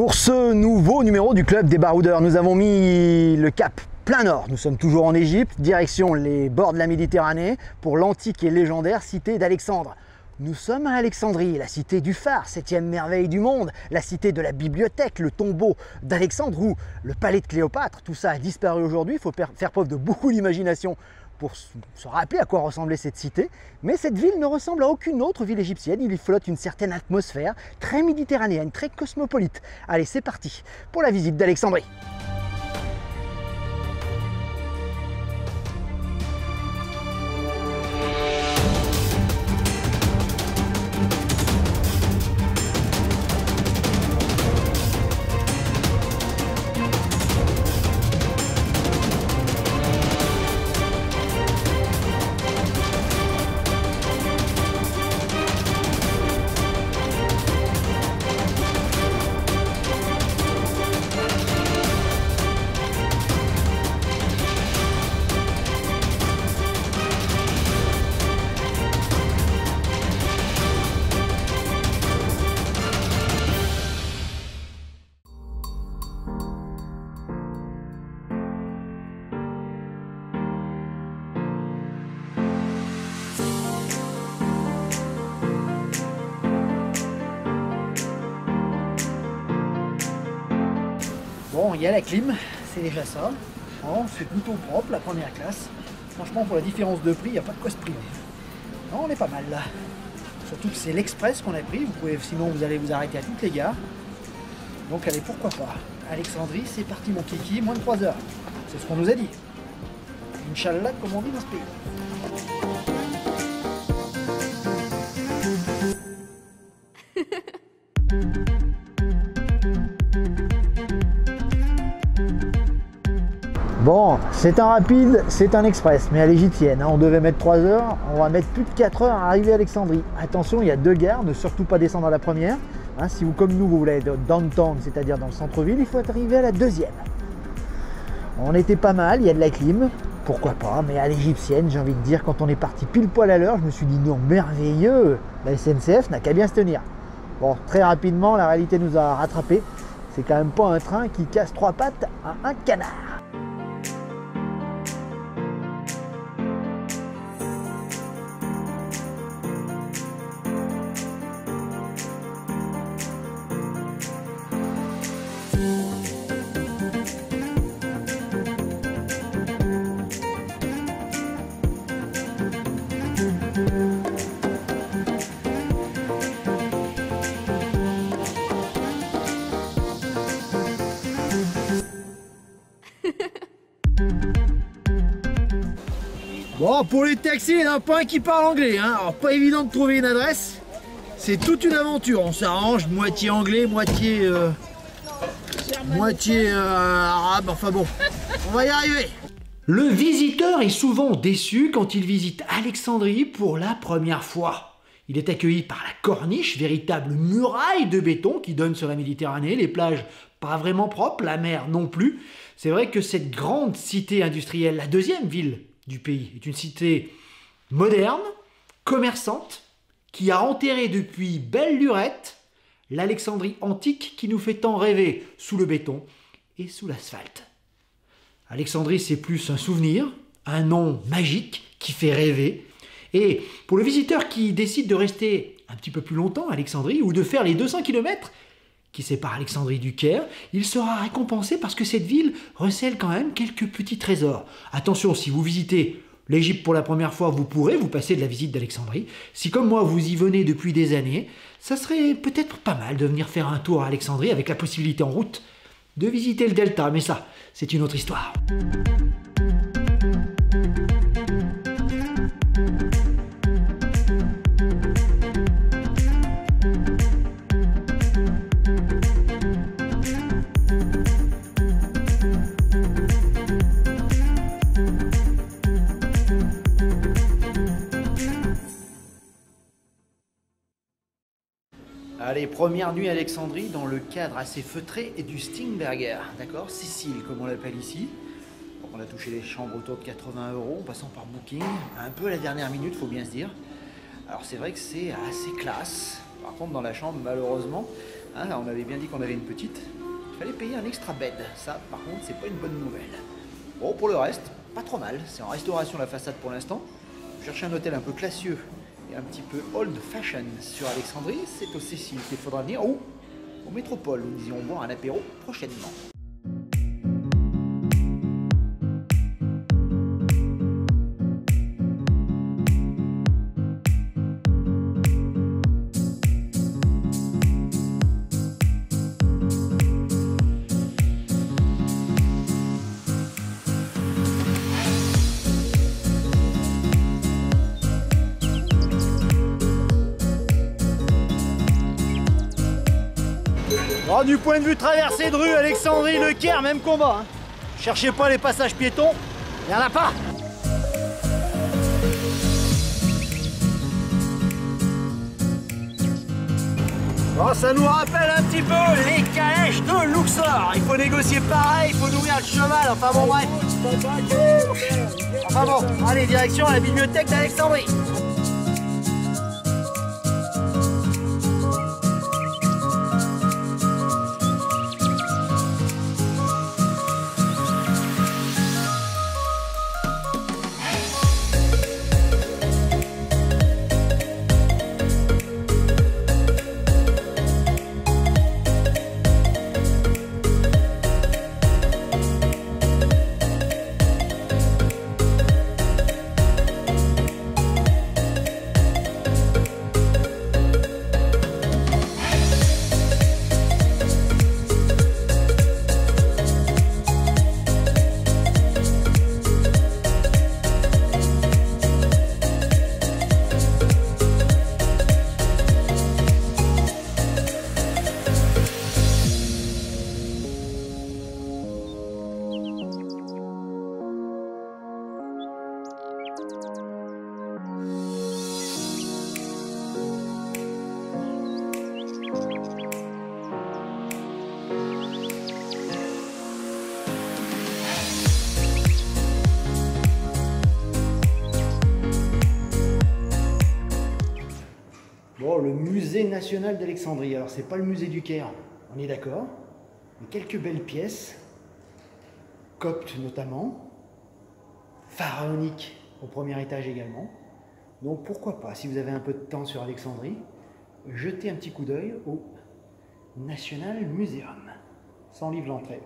Pour ce nouveau numéro du club des baroudeurs, nous avons mis le cap plein nord. Nous sommes toujours en Égypte, direction les bords de la Méditerranée, pour l'antique et légendaire cité d'Alexandre. Nous sommes à Alexandrie, la cité du phare, septième merveille du monde, la cité de la bibliothèque, le tombeau d'Alexandre ou le palais de Cléopâtre. Tout ça a disparu aujourd'hui, il faut faire preuve de beaucoup d'imagination pour se rappeler à quoi ressemblait cette cité. Mais cette ville ne ressemble à aucune autre ville égyptienne. Il y flotte une certaine atmosphère très méditerranéenne, très cosmopolite. Allez, c'est parti pour la visite d'Alexandrie. Il y a la clim, c'est déjà ça. c'est plutôt propre, la première classe. Franchement, pour la différence de prix, il n'y a pas de quoi se priver. Non, on est pas mal là. Surtout que c'est l'express qu'on a pris. Vous pouvez, sinon, vous allez vous arrêter à toutes les gares. Donc, allez, pourquoi pas. Alexandrie, c'est parti, mon kiki, moins de 3 heures. C'est ce qu'on nous a dit. Inch'Allah, comme on dit dans ce pays. Bon, c'est un rapide, c'est un express, mais à l'égyptienne. Hein. on devait mettre 3 heures, on va mettre plus de 4 heures à arriver à Alexandrie. Attention, il y a deux gares, ne surtout pas descendre à la première. Hein. si vous, comme nous, vous voulez être downtown, c'est-à-dire dans le centre-ville, il faut arriver à la deuxième. On était pas mal, il y a de la clim, pourquoi pas, mais à l'égyptienne, j'ai envie de dire, quand on est parti pile poil à l'heure, je me suis dit non, merveilleux, la SNCF n'a qu'à bien se tenir. Bon, très rapidement, la réalité nous a rattrapés. C'est quand même pas un train qui casse trois pattes à un canard. Bon, pour les taxis, il n'y en a pas un qui parle anglais. Hein. Alors, pas évident de trouver une adresse. C'est toute une aventure. On s'arrange, moitié anglais, moitié... Euh, moitié euh, arabe. Enfin bon, on va y arriver. Le visiteur est souvent déçu quand il visite Alexandrie pour la première fois. Il est accueilli par la corniche, véritable muraille de béton qui donne sur la Méditerranée, les plages pas vraiment propres, la mer non plus. C'est vrai que cette grande cité industrielle, la deuxième ville du pays. est une cité moderne, commerçante, qui a enterré depuis belle lurette l'Alexandrie antique qui nous fait tant rêver sous le béton et sous l'asphalte. Alexandrie, c'est plus un souvenir, un nom magique qui fait rêver. Et pour le visiteur qui décide de rester un petit peu plus longtemps à Alexandrie ou de faire les 200 km qui sépare Alexandrie du Caire, il sera récompensé parce que cette ville recèle quand même quelques petits trésors. Attention, si vous visitez l'Égypte pour la première fois, vous pourrez vous passer de la visite d'Alexandrie. Si comme moi vous y venez depuis des années, ça serait peut-être pas mal de venir faire un tour à Alexandrie avec la possibilité en route de visiter le delta, mais ça, c'est une autre histoire. Première nuit à Alexandrie dans le cadre assez feutré et du Stingberger, d'accord Sicile, comme on l'appelle ici. on a touché les chambres autour de 80 euros en passant par Booking, un peu à la dernière minute, faut bien se dire. Alors c'est vrai que c'est assez classe. Par contre, dans la chambre, malheureusement, Hein, on avait bien dit qu'on avait une petite. Il fallait payer un extra bed. Ça, par contre, c'est pas une bonne nouvelle. Bon, pour le reste, pas trop mal. C'est en restauration la façade pour l'instant. Chercher un hôtel un peu classieux un petit peu old fashion sur Alexandrie. C'est au Cécile qu'il faudra venir. Ou au Métropole, où nous irons boire un apéro prochainement. Du point de vue traversée de rue, Alexandrie, Le Caire, même combat. Hein. Cherchez pas les passages piétons, il en a pas. Bon, ça nous rappelle un petit peu les calèches de Luxor. Il faut négocier pareil, il faut nourrir le cheval, enfin bon bref. Enfin bon, allez, direction à la bibliothèque d'Alexandrie. Musée national d'Alexandrie. Alors, c'est pas le musée du Caire, on est d'accord, mais quelques belles pièces, coptes notamment, pharaoniques au premier étage également. Donc, pourquoi pas, si vous avez un peu de temps sur Alexandrie, jetez un petit coup d'œil au National Museum, sans livre l'entrée.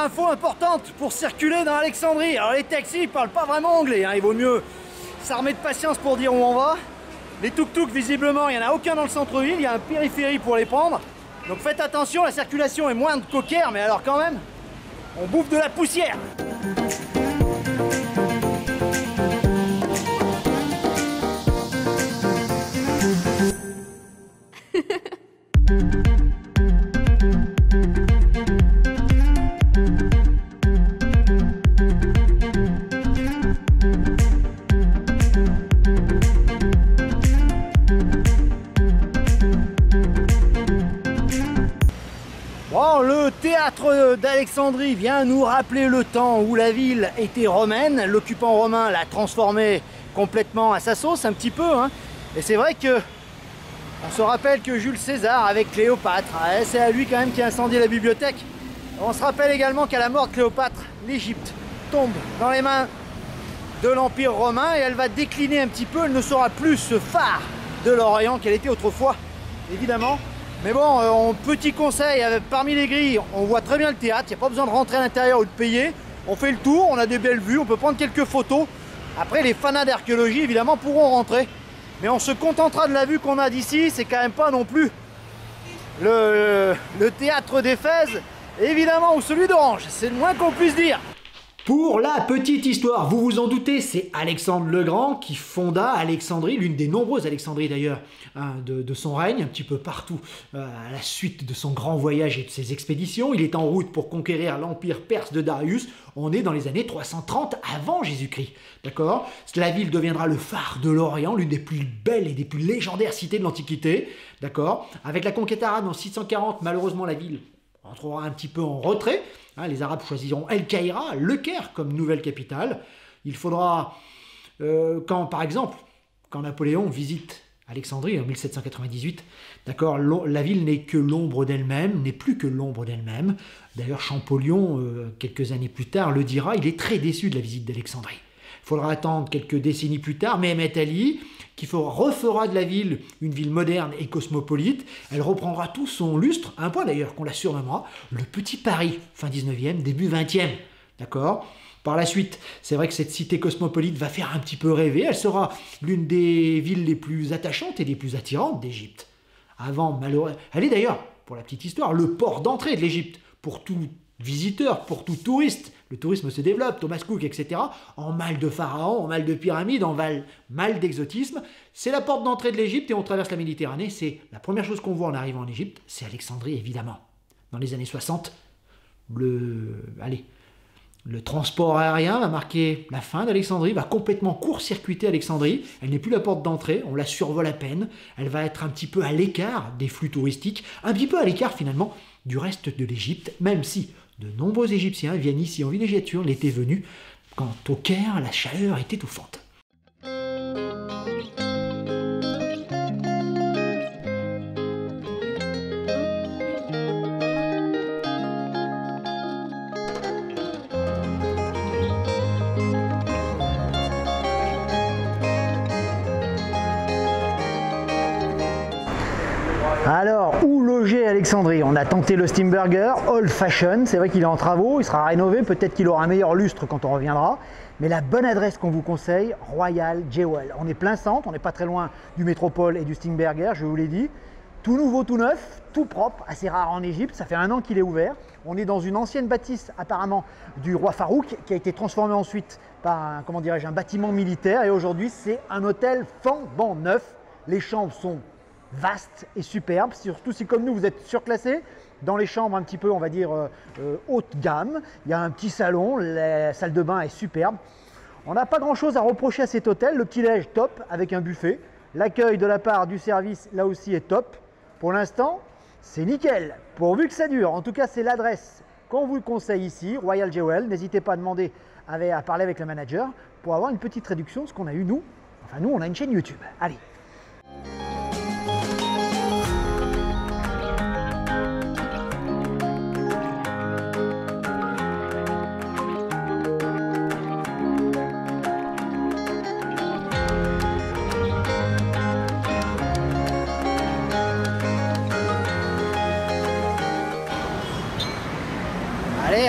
Info importante pour circuler dans Alexandrie. Alors les taxis, ils parlent pas vraiment anglais, hein. il vaut mieux s'armer de patience pour dire où on va. Les tuk-tuk, visiblement, il n'y en a aucun dans le centre-ville, il y a un périphérie pour les prendre. Donc faites attention, la circulation est moindre qu'au Caire, mais alors quand même, on bouffe de la poussière. d'Alexandrie vient nous rappeler le temps où la ville était romaine. L'occupant romain l'a transformée complètement à sa sauce, un petit peu. Hein. Et c'est vrai que on se rappelle que Jules César avec Cléopâtre, hein, c'est à lui quand même qui a incendié la bibliothèque. On se rappelle également qu'à la mort de Cléopâtre, l'Égypte tombe dans les mains de l'Empire romain et elle va décliner un petit peu. Elle ne sera plus ce phare de l'Orient qu'elle était autrefois, évidemment. Mais bon, euh, petit conseil, parmi les grilles, on voit très bien le théâtre, il n'y a pas besoin de rentrer à l'intérieur ou de payer. On fait le tour, on a des belles vues, on peut prendre quelques photos. Après, les fanats d'archéologie, évidemment, pourront rentrer. Mais on se contentera de la vue qu'on a d'ici, c'est quand même pas non plus le, le théâtre d'Éphèse, évidemment, ou celui d'Orange, c'est le moins qu'on puisse dire. Pour la petite histoire, vous vous en doutez, c'est Alexandre le Grand qui fonda Alexandrie, l'une des nombreuses Alexandries d'ailleurs hein, de, son règne, un petit peu partout euh, à la suite de son grand voyage et de ses expéditions. Il est en route pour conquérir l'empire perse de Darius. On est dans les années 330 avant Jésus-Christ. D'accord? La ville deviendra le phare de l'Orient, l'une des plus belles et des plus légendaires cités de l'Antiquité. D'accord? Avec la conquête arabe en 640, malheureusement la ville entrera un petit peu en retrait. Hein, les Arabes choisiront El Caïra, le Caire, comme nouvelle capitale. Il faudra, euh, quand par exemple, quand Napoléon visite Alexandrie en 1798, d'accord, la ville n'est que l'ombre d'elle-même, n'est plus que l'ombre d'elle-même. D'ailleurs, Champollion, euh, quelques années plus tard, le dira, il est très déçu de la visite d'Alexandrie. Il faudra attendre quelques décennies plus tard, Mehmet Ali, qui refera de la ville une ville moderne et cosmopolite. Elle reprendra tout son lustre, un point d'ailleurs qu'on la surnommera le Petit Paris, fin 19e, début 20e. D'accord? Par la suite, c'est vrai que cette cité cosmopolite va faire un petit peu rêver. Elle sera l'une des villes les plus attachantes et les plus attirantes d'Égypte. Avant, malheureux. Elle est d'ailleurs, pour la petite histoire, le port d'entrée de l'Égypte pour tout visiteur, pour tout touriste. Le tourisme se développe, Thomas Cook, etc. En mal de pharaon, en mal de pyramide, en mal d'exotisme. C'est la porte d'entrée de l'Égypte et on traverse la Méditerranée. C'est la première chose qu'on voit en arrivant en Égypte, c'est Alexandrie, évidemment. Dans les années 60, le, allez, le transport aérien va marquer la fin d'Alexandrie, va complètement court-circuiter Alexandrie. Elle n'est plus la porte d'entrée, on la survole à peine. Elle va être un petit peu à l'écart des flux touristiques, un petit peu à l'écart finalement du reste de l'Égypte, même si de nombreux Égyptiens viennent ici en villégiature l'été venu, quand au Caire la chaleur est étouffante. Alors, Alexandrie On a tenté le Steamburger, old fashion, c'est vrai qu'il est en travaux, il sera rénové, peut-être qu'il aura un meilleur lustre quand on reviendra. Mais la bonne adresse qu'on vous conseille, Royal Jewel. On est plein centre, on n'est pas très loin du Métropole et du Steamburger, je vous l'ai dit. Tout nouveau, tout neuf, tout propre, assez rare en Égypte, ça fait un an qu'il est ouvert. On est dans une ancienne bâtisse apparemment du roi Farouk qui a été transformée ensuite par un, comment dirais-je, un bâtiment militaire et aujourd'hui c'est un hôtel flambant neuf. Les chambres sont vaste et superbe, surtout si comme nous vous êtes surclassé, dans les chambres un petit peu on va dire euh, euh, haute gamme, il y a un petit salon, la salle de bain est superbe. On n'a pas grand chose à reprocher à cet hôtel, le petit déj top avec un buffet, l'accueil de la part du service là aussi est top. Pour l'instant c'est nickel, pourvu que ça dure, en tout cas c'est l'adresse qu'on vous conseille ici, Royal Jewel, n'hésitez pas à demander à parler avec le manager pour avoir une petite réduction, ce qu'on a eu nous, enfin nous on a une chaîne YouTube. Allez,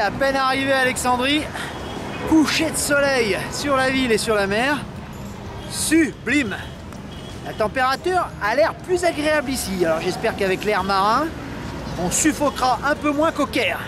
à peine arrivé à Alexandrie, coucher de soleil sur la ville et sur la mer, sublime. La température a l'air plus agréable ici, alors j'espère qu'avec l'air marin, on suffoquera un peu moins qu'au Caire.